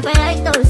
If I like those